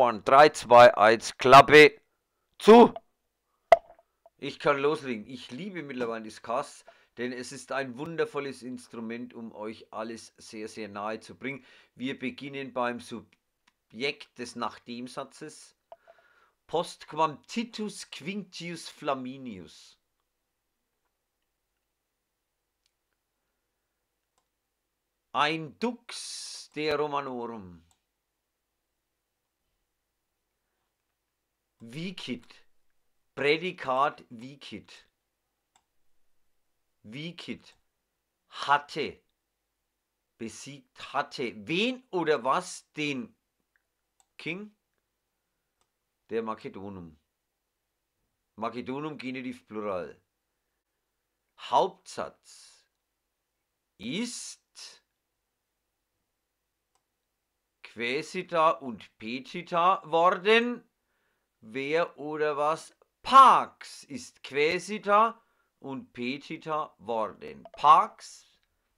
1. 3, 2, 1, Klappe zu. Ich kann loslegen. Ich liebe mittlerweile das Cast, denn es ist ein wundervolles Instrument, um euch alles sehr, sehr nahe zu bringen. Wir beginnen beim Subjekt des Nachdemsatzes. Postquamtitus quinctius flaminius. Ein Dux der Romanorum. Vicit. Prädikat vicit. Vicit. Hatte. Besiegt hatte. Wen oder was? Den King? Der Makedonum. Makedonum Genitiv Plural. Hauptsatz ist Quäsita und Petita worden. wer oder was pax ist quesita und petita worden. Pax,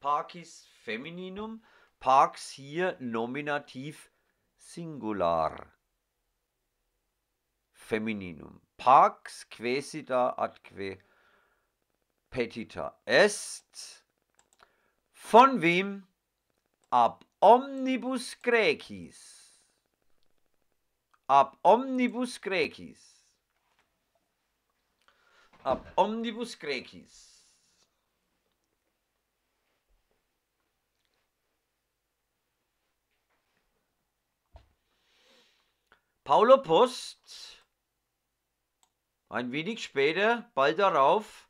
pacis femininum, pax hier nominativ singular. Femininum. Pax quesita adque petita est. Von wem? Ab omnibus graecis. Ab omnibus Graecis. Ab omnibus Graecis. Paulo Post, ein wenig später, bald darauf,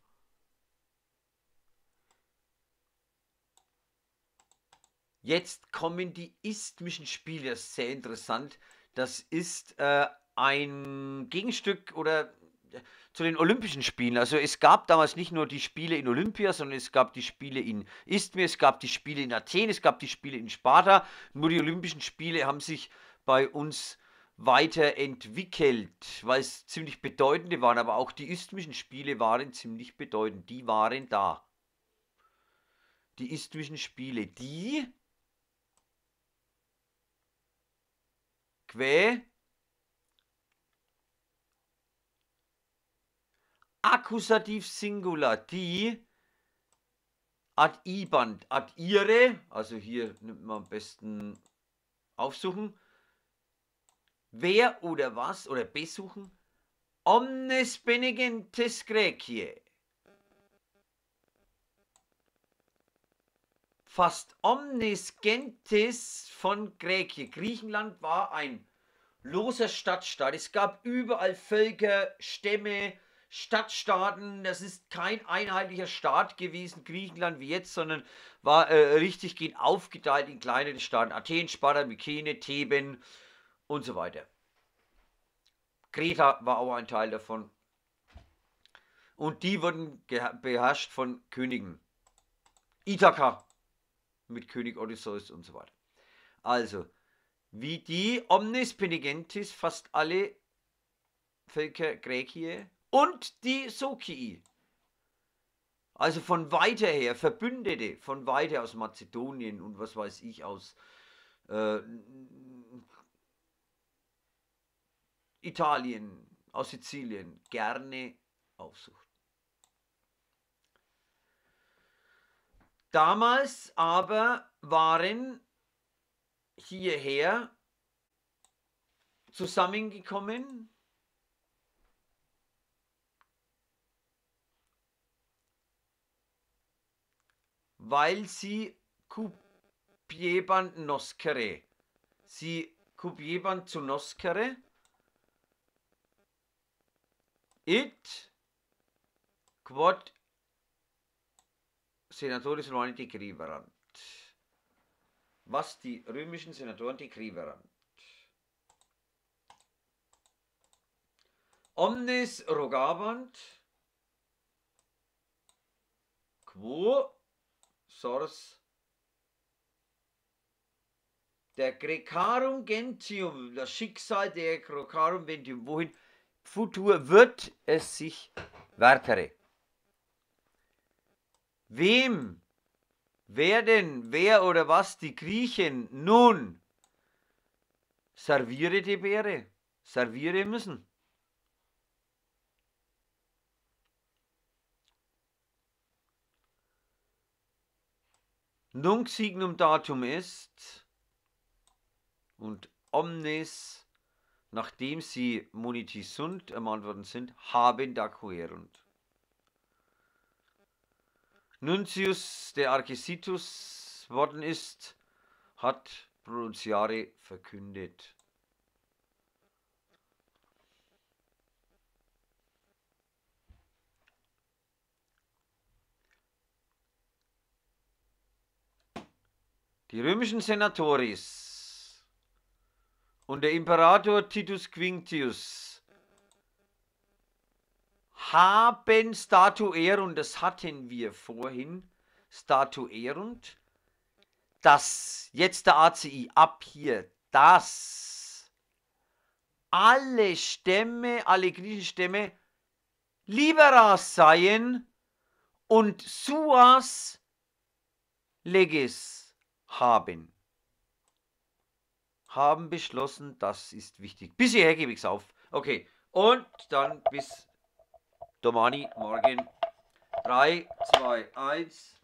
Jetzt kommen die isthmischen Spiele, sehr interessant. Das ist äh, ein Gegenstück oder äh, zu den Olympischen Spielen. Also es gab damals nicht nur die Spiele in Olympia, sondern es gab die Spiele in Isthmir, es gab die Spiele in Athen, es gab die Spiele in Sparta. Nur die Olympischen Spiele haben sich bei uns weiterentwickelt, weil es ziemlich bedeutende waren, aber auch die isthmischen Spiele waren ziemlich bedeutend. Die waren da. Die isthmischen Spiele, die que Akkusativ Singular, die ad iband, ad ihre, also hier nimmt man am besten aufsuchen, wer oder was oder besuchen, omnes benegentes Graecae. Fast omnis gentes von Gräkie. Griechenland war ein loser Stadtstaat. Es gab überall Völker, Stämme, Stadtstaaten. Das ist kein einheitlicher Staat gewesen, Griechenland wie jetzt, sondern war äh, richtig gehen aufgeteilt in kleinere Staaten. Athen, Sparta, Mykene, Theben und so weiter. Kreta war auch ein Teil davon. Und die wurden beherrscht von Königen. Ithaka mit König Odysseus und so weiter. Also, wie die Omnis Penigentis fast alle Völker Graekie und die Sokii. Also von weiter her, Verbündete, von weiter aus Mazedonien und was weiß ich, aus äh, Italien, aus Sizilien, gerne aufsucht. Damals aber waren hierher zusammengekommen weil sie Kupieban noskere, sie Kupieban zu noskere, it quod Senatoris Romani decriverant. Was die römischen Senatoren decriverant. Omnes rogabant quo sors der Grecarum Gentium, das Schicksal der Grecarum Gentium, wohin futur wird es sich wertere. Wem werden, wer oder was die Griechen nun serviere die Beere. Serviere müssen. Nunc signum datum ist und omnes, nachdem sie moniti sunt, ermahnt worden sind, haben da coerunt. Nuntius, der Archesitus worden ist, hat Pronunciare verkündet. Die römischen Senatoris und der Imperator Titus Quinctius haben statuerund, das hatten wir vorhin, statuerund, dass jetzt der ACI ab hier, dass alle Stämme, alle griechischen Stämme liberas seien und suas legis haben. Haben beschlossen, das ist wichtig. Bis hierher gebe ich es auf. Okay, und dann bis Domani morgen. 3, 2, 1.